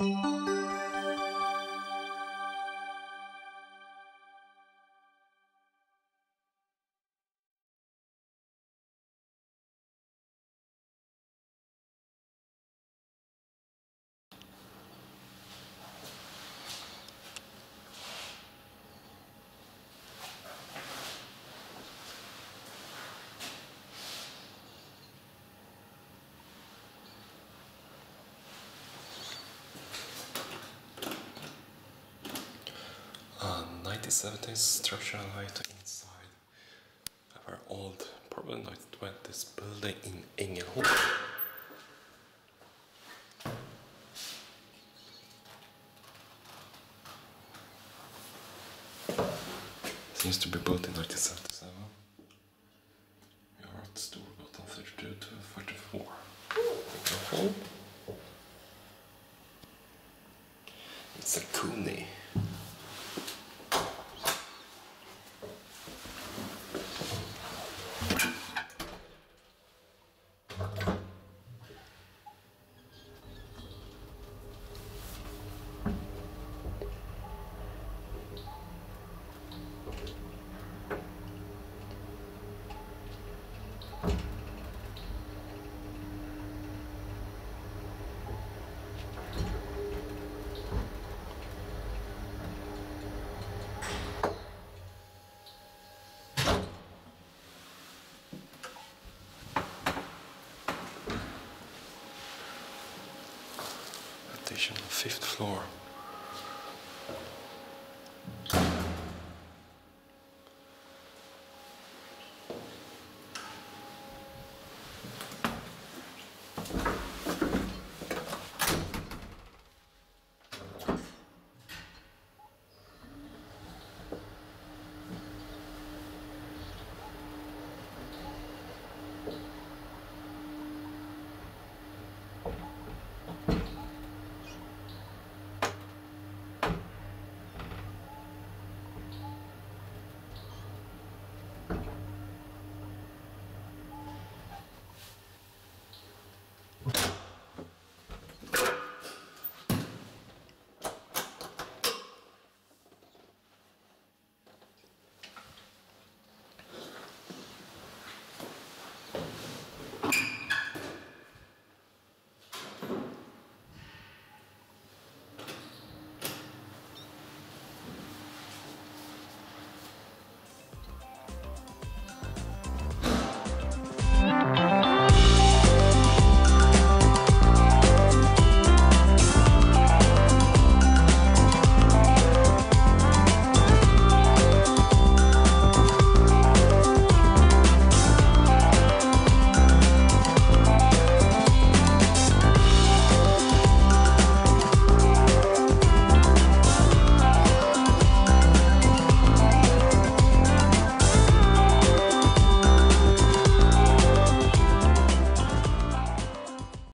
Uh, 1970s structural light inside our old, probably 1920s building in Ängelholm. Seems to be built in 1977. Vi har ett Storgatan 42 till 44. Ängelholm. It's a KONE. Addition on fifth floor.